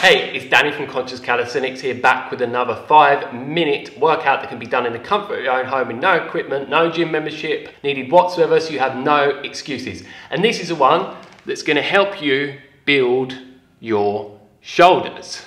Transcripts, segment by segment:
Hey, it's Danny from Conscious Calisthenics here back with another five minute workout that can be done in the comfort of your own home with no equipment, no gym membership needed whatsoever, so you have no excuses. And this is the one that's gonna help you build your shoulders.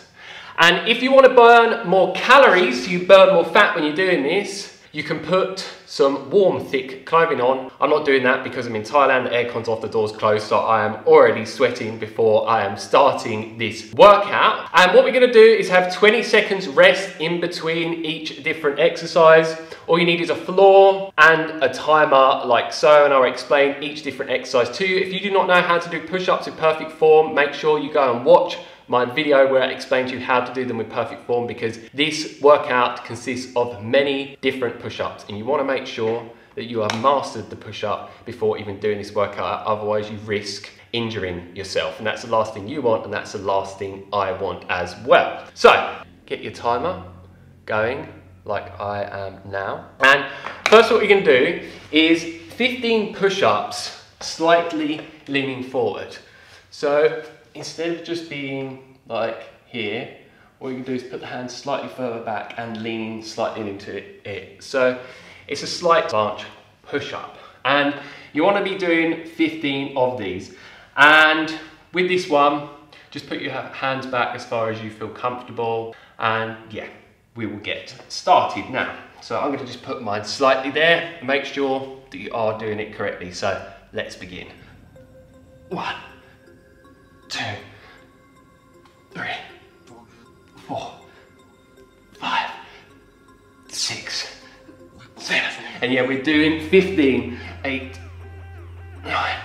And if you wanna burn more calories, you burn more fat when you're doing this, you can put some warm, thick clothing on. I'm not doing that because I'm in Thailand, the aircon's off, the door's closed, so I am already sweating before I am starting this workout. And what we're gonna do is have 20 seconds rest in between each different exercise. All you need is a floor and a timer like so, and I'll explain each different exercise to you. If you do not know how to do push-ups in perfect form, make sure you go and watch my video where I explain to you how to do them with perfect form because this workout consists of many different push-ups and you want to make sure that you have mastered the push-up before even doing this workout otherwise you risk injuring yourself and that's the last thing you want and that's the last thing I want as well. So get your timer going like I am now and first what you're to do is 15 push-ups slightly leaning forward. So instead of just being like here, what you can do is put the hands slightly further back and lean slightly into it. So it's a slight planche push up. And you wanna be doing 15 of these. And with this one, just put your hands back as far as you feel comfortable. And yeah, we will get started now. So I'm gonna just put mine slightly there, make sure that you are doing it correctly. So let's begin. One, two, three, four, five, six, seven. And yeah, we're doing 15, 8, 9,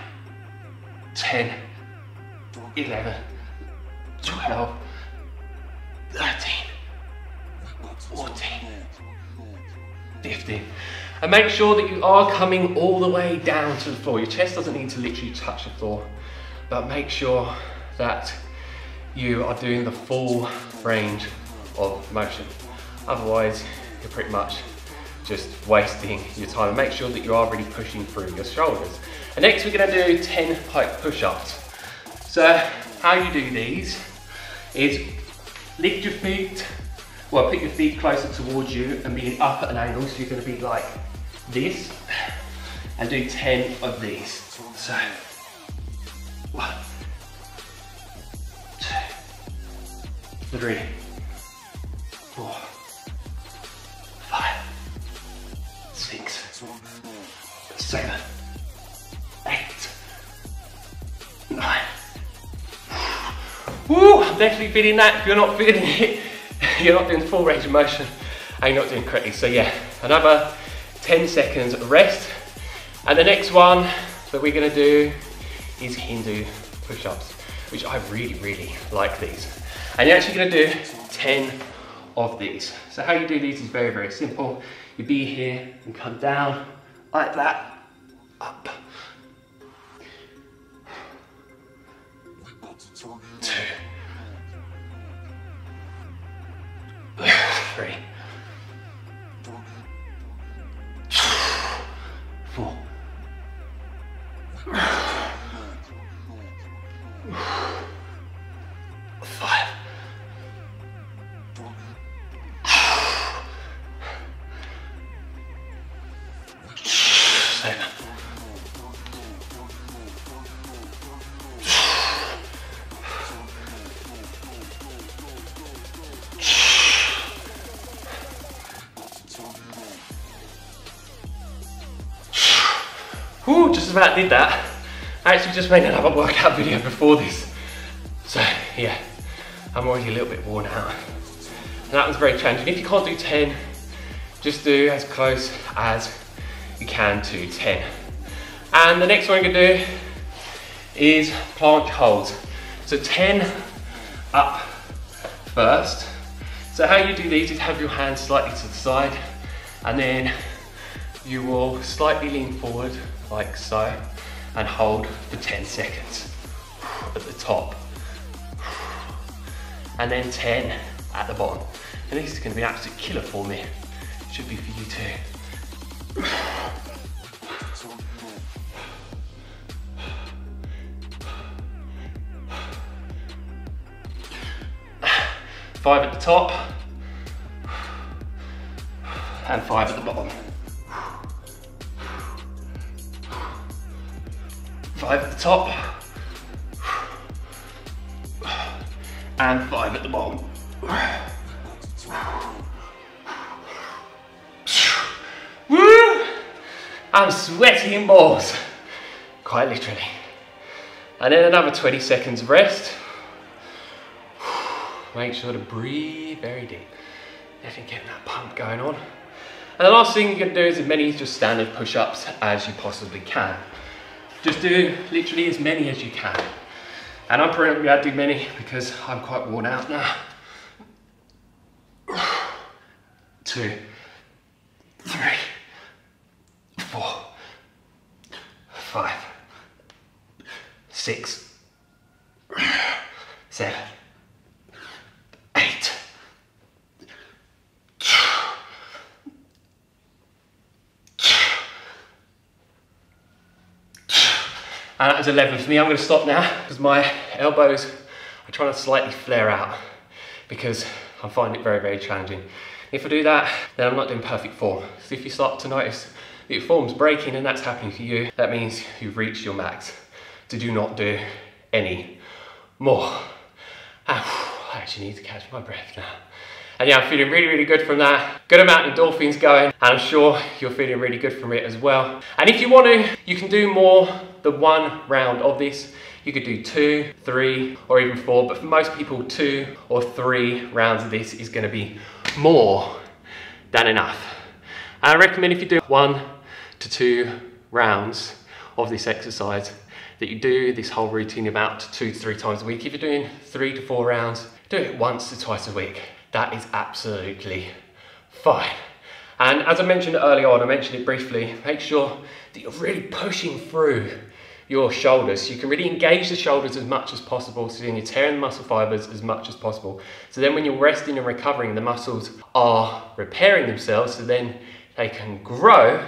10, 11, 12, 13, 14, 15. And make sure that you are coming all the way down to the floor. Your chest doesn't need to literally touch the floor, but make sure that you are doing the full range of motion. Otherwise, you're pretty much just wasting your time. And Make sure that you are really pushing through your shoulders. And next we're gonna do 10 pike push-ups. So how you do these is lift your feet, well put your feet closer towards you and be up at an angle so you're gonna be like this and do 10 of these. So, one, three, four, five, six, seven, eight, nine. Woo! I'm definitely feeling that. If you're not feeling it, you're not doing full range of motion and you're not doing correctly. So yeah, another 10 seconds rest. And the next one that we're gonna do is Hindu push-ups, which I really, really like these. And you're actually gonna do 10 of these. So how you do these is very, very simple. You be here and come down like that, up. Two. Three. Whew, just about did that. I actually just made another workout video before this. So yeah, I'm already a little bit worn out. And that was very challenging. If you can't do 10, just do as close as you can to 10. And the next one you're gonna do is planche holds. So 10 up first. So how you do these is have your hands slightly to the side and then you will slightly lean forward like so and hold for 10 seconds at the top. And then 10 at the bottom. And this is gonna be an absolute killer for me. Should be for you too. Five at the top, and five at the bottom. Five at the top, and five at the bottom. Woo! I'm sweating balls, quite literally. And then another 20 seconds of rest. Make sure to breathe very deep. Definitely getting that pump going on. And the last thing you can do is as many just standard push-ups as you possibly can. Just do literally as many as you can. And I'm probably going to do many because I'm quite worn out now. Two, three, four, five, six, seven, eight, and that was 11 for me. I'm going to stop now because my elbows are trying to slightly flare out because I find it very, very challenging. If I do that, then I'm not doing perfect form. So if you start to notice that your form's breaking and that's happening for you, that means you've reached your max. To do not do any more. Ah, I actually need to catch my breath now. And yeah, I'm feeling really, really good from that. Good amount of endorphins going, and I'm sure you're feeling really good from it as well. And if you want to, you can do more than one round of this. You could do two, three, or even four, but for most people, two or three rounds of this is gonna be more than enough. And I recommend if you do one to two rounds of this exercise, that you do this whole routine about two to three times a week. If you're doing three to four rounds, do it once to twice a week. That is absolutely fine. And as I mentioned earlier on, I mentioned it briefly, make sure that you're really pushing through your shoulders. So you can really engage the shoulders as much as possible. So then you're tearing the muscle fibers as much as possible. So then when you're resting and recovering, the muscles are repairing themselves. So then they can grow.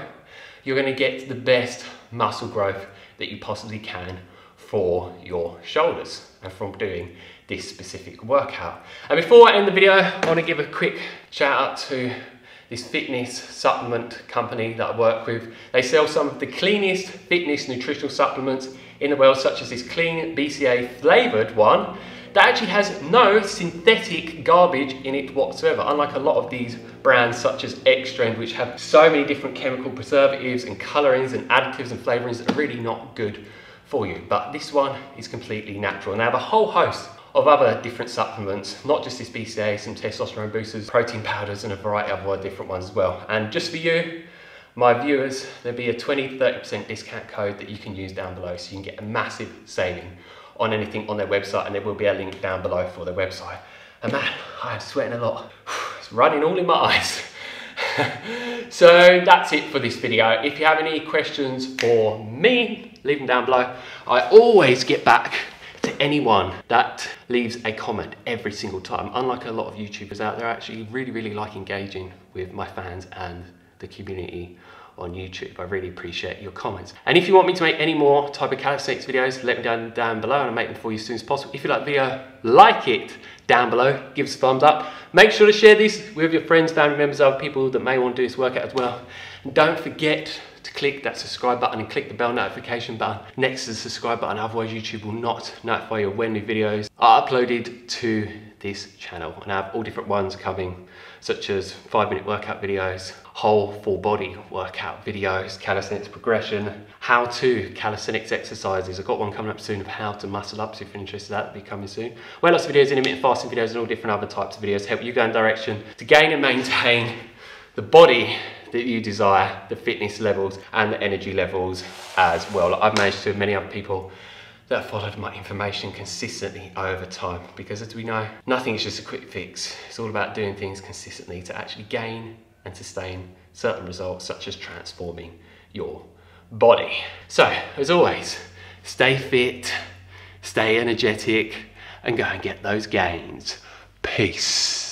You're gonna get the best muscle growth that you possibly can for your shoulders and from doing this specific workout. And before I end the video, I wanna give a quick shout out to this fitness supplement company that I work with. They sell some of the cleanest fitness nutritional supplements in the world, such as this clean BCA flavored one that actually has no synthetic garbage in it whatsoever, unlike a lot of these brands such as Xtend, which have so many different chemical preservatives and colorings and additives and flavorings that are really not good for you. But this one is completely natural. They have a whole host of other different supplements, not just this BCA, some testosterone boosters, protein powders, and a variety of other different ones as well. And just for you, my viewers, there'll be a 20 30% discount code that you can use down below so you can get a massive saving on anything on their website and there will be a link down below for their website. And man, I am sweating a lot. It's running all in my eyes. so that's it for this video. If you have any questions for me, leave them down below. I always get back to anyone that leaves a comment every single time. Unlike a lot of YouTubers out there, I actually really, really like engaging with my fans and the community on YouTube. I really appreciate your comments. And if you want me to make any more type of calisthenics videos, let me down down below and I'll make them for you as soon as possible. If you like the video, like it down below, give us a thumbs up. Make sure to share this with your friends, family members, other people that may want to do this workout as well. And don't forget to click that subscribe button and click the bell notification button next to the subscribe button, otherwise YouTube will not notify you when new videos are uploaded to this channel. And I have all different ones coming, such as five minute workout videos, whole full body workout videos, calisthenics progression, how to calisthenics exercises. I've got one coming up soon of how to muscle up, so if you're interested, that'll be coming soon. Weight loss videos, intermittent fasting videos, and all different other types of videos help you go in direction to gain and maintain the body that you desire, the fitness levels and the energy levels as well. Like I've managed to many other people that followed my information consistently over time because as we know, nothing is just a quick fix. It's all about doing things consistently to actually gain and sustain certain results such as transforming your body. So as always, stay fit, stay energetic and go and get those gains. Peace.